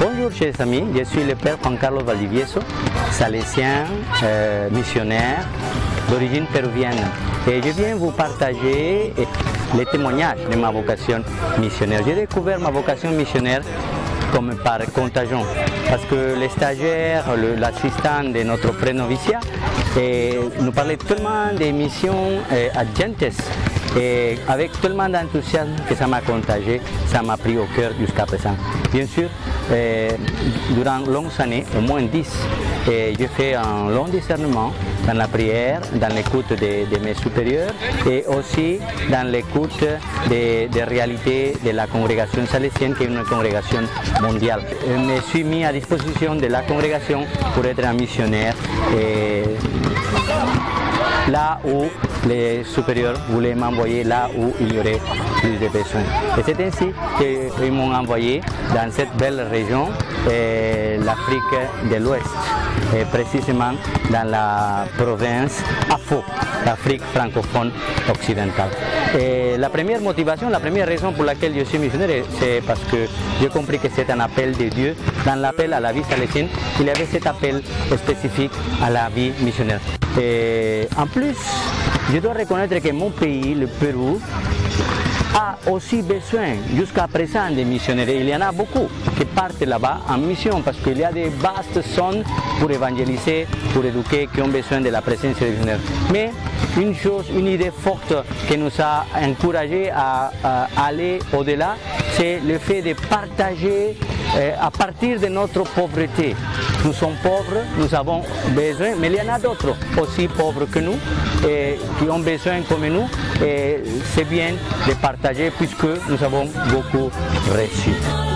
Bonjour chers amis, je suis le père Juan Carlos Valdivieso, salésien, euh, missionnaire d'origine péruvienne. Et je viens vous partager les témoignages de ma vocation missionnaire. J'ai découvert ma vocation missionnaire comme par contagion. Parce que les stagiaires, l'assistant de notre pré-noviciat, nous parlait tellement des missions euh, agentes et avec tellement d'enthousiasme que ça m'a contagé, ça m'a pris au cœur jusqu'à présent. Bien sûr, euh, durant longues années, au moins dix, j'ai fait un long discernement dans la prière, dans l'écoute de, mes supérieurs et aussi dans l'écoute des, réalités de la congrégation salésienne qui est une congrégation mondiale. Je me suis mis à disposition de la congrégation pour être un missionnaire. Là où les supérieurs voulaient m'envoyer là où il y aurait plus de besoins. Et c'est ainsi qu'ils m'ont envoyé dans cette belle région, l'Afrique de l'Ouest, et précisément dans la province Afo, l'Afrique francophone occidentale. Et la première motivation, la première raison pour laquelle je suis missionnaire, c'est parce que j'ai compris que c'est un appel de Dieu. Dans l'appel à la vie salésienne, il y avait cet appel spécifique à la vie missionnaire. Et en plus, je dois reconnaître que mon pays, le Pérou, a aussi besoin jusqu'à présent de missionnaires. Il y en a beaucoup qui partent là-bas en mission parce qu'il y a des vastes zones pour évangéliser, pour éduquer, qui ont besoin de la présence des missionnaires. Mais une chose, une idée forte qui nous a encouragés à, aller au-delà, c'est le fait de partager euh, à partir de notre pauvreté. Nous sommes pauvres, nous avons besoin, mais il y en a d'autres aussi pauvres que nous et qui ont besoin comme nous. Et c'est bien de partager puisque nous avons beaucoup reçu.